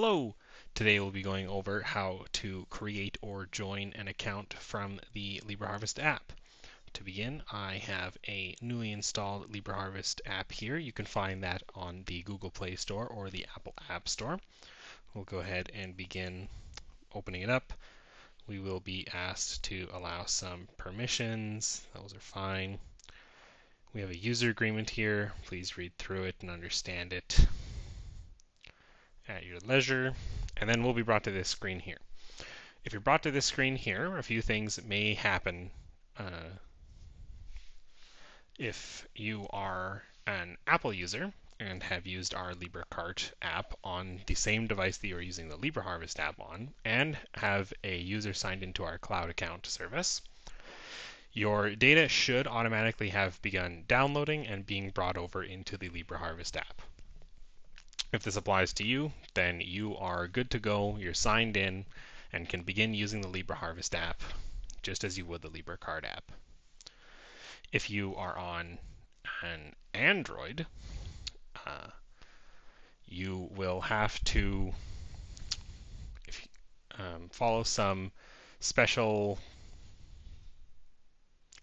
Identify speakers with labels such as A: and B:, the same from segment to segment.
A: Hello! Today we'll be going over how to create or join an account from the Libra Harvest app. To begin, I have a newly installed Libra Harvest app here. You can find that on the Google Play Store or the Apple App Store. We'll go ahead and begin opening it up. We will be asked to allow some permissions. Those are fine. We have a user agreement here. Please read through it and understand it at your leisure, and then we'll be brought to this screen here. If you're brought to this screen here, a few things may happen. Uh, if you are an Apple user and have used our LibraCart app on the same device that you're using the Libra Harvest app on, and have a user signed into our cloud account service, your data should automatically have begun downloading and being brought over into the Libra Harvest app. If this applies to you, then you are good to go. You're signed in and can begin using the Libra Harvest app just as you would the LibraCart app. If you are on an Android, uh, you will have to if, um, follow some special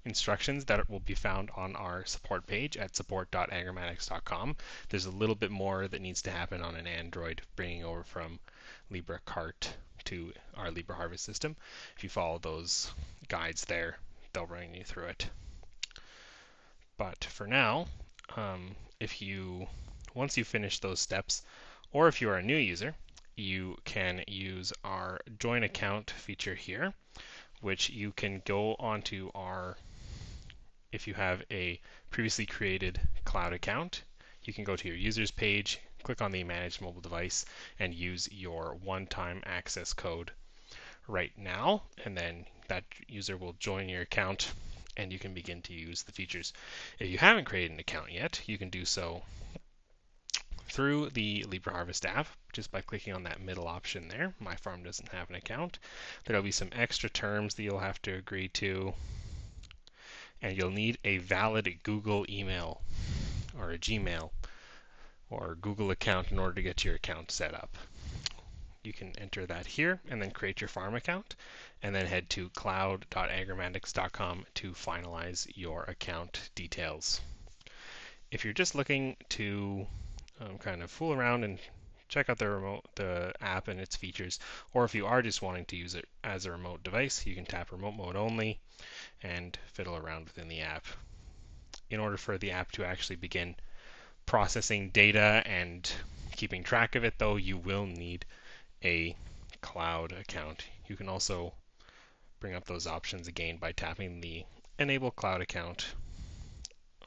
A: instructions that will be found on our support page at support.agrimatics.com. There's a little bit more that needs to happen on an Android, bringing over from LibraCart to our Libra Harvest system. If you follow those guides there, they'll bring you through it. But for now, um, if you once you finish those steps, or if you are a new user, you can use our join account feature here, which you can go onto our if you have a previously created cloud account, you can go to your users page, click on the manage mobile device, and use your one-time access code right now, and then that user will join your account and you can begin to use the features. If you haven't created an account yet, you can do so through the Libra Harvest app just by clicking on that middle option there. My farm doesn't have an account. There'll be some extra terms that you'll have to agree to and you'll need a valid Google email or a Gmail or Google account in order to get your account set up. You can enter that here and then create your farm account and then head to cloud.agrimatics.com to finalize your account details. If you're just looking to um, kind of fool around and check out the remote the app and its features or if you are just wanting to use it as a remote device you can tap remote mode only and fiddle around within the app. In order for the app to actually begin processing data and keeping track of it though you will need a cloud account. You can also bring up those options again by tapping the enable cloud account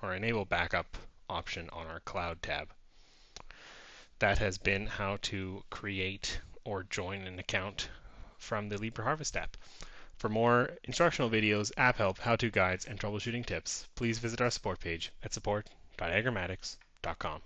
A: or enable backup option on our cloud tab that has been how to create or join an account from the Libra Harvest app. For more instructional videos, app help, how-to guides, and troubleshooting tips, please visit our support page at support.agrimatics.com.